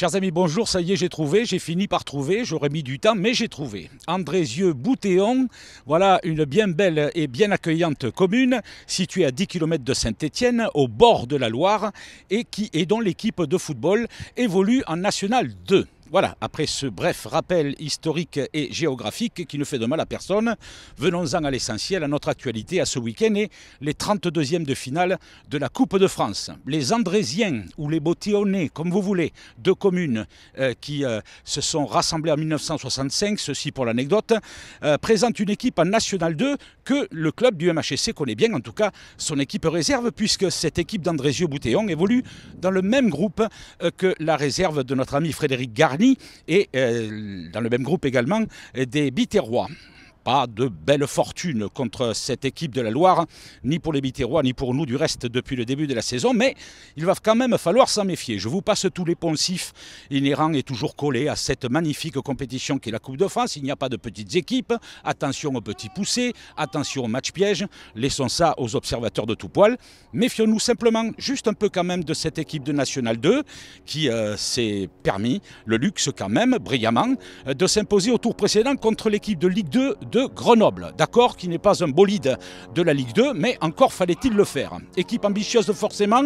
Chers amis, bonjour, ça y est, j'ai trouvé, j'ai fini par trouver, j'aurais mis du temps, mais j'ai trouvé. Andrézieux Boutéon, voilà une bien belle et bien accueillante commune, située à 10 km de Saint-Étienne, au bord de la Loire, et, qui, et dont l'équipe de football évolue en National 2. Voilà, après ce bref rappel historique et géographique qui ne fait de mal à personne, venons-en à l'essentiel, à notre actualité, à ce week-end et les 32e de finale de la Coupe de France. Les Andrésiens ou les Bottillonnais, comme vous voulez, deux communes euh, qui euh, se sont rassemblées en 1965, ceci pour l'anecdote, euh, présentent une équipe en National 2 que le club du MHSC connaît bien, en tout cas son équipe réserve, puisque cette équipe d'Andrézieux-Boutéon évolue dans le même groupe que la réserve de notre ami Frédéric Garnier et euh, dans le même groupe également des Biterrois pas de belle fortune contre cette équipe de la Loire, ni pour les Biterrois, ni pour nous du reste depuis le début de la saison, mais il va quand même falloir s'en méfier. Je vous passe tous les poncifs inhérents et toujours collés à cette magnifique compétition qui est la Coupe de France. Il n'y a pas de petites équipes, attention aux petits poussés, attention aux matchs pièges, laissons ça aux observateurs de tout poil. Méfions-nous simplement juste un peu quand même de cette équipe de National 2 qui euh, s'est permis le luxe quand même, brillamment, euh, de s'imposer au tour précédent contre l'équipe de Ligue 2 de Grenoble. D'accord, qui n'est pas un bolide de la Ligue 2, mais encore fallait-il le faire. Équipe ambitieuse forcément,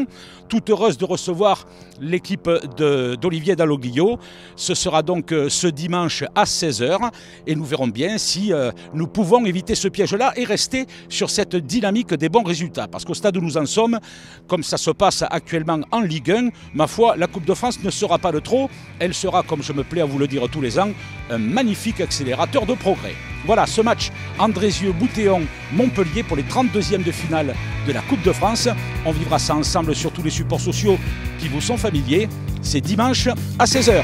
toute heureuse de recevoir l'équipe d'Olivier Dalloglio. Ce sera donc euh, ce dimanche à 16h et nous verrons bien si euh, nous pouvons éviter ce piège-là et rester sur cette dynamique des bons résultats. Parce qu'au stade où nous en sommes, comme ça se passe actuellement en Ligue 1, ma foi, la Coupe de France ne sera pas de trop. Elle sera, comme je me plais à vous le dire tous les ans, un magnifique accélérateur de progrès. Voilà ce match Andrézieux-Boutéon-Montpellier pour les 32e de finale de la Coupe de France. On vivra ça ensemble sur tous les supports sociaux qui vous sont familiers. C'est dimanche à 16h.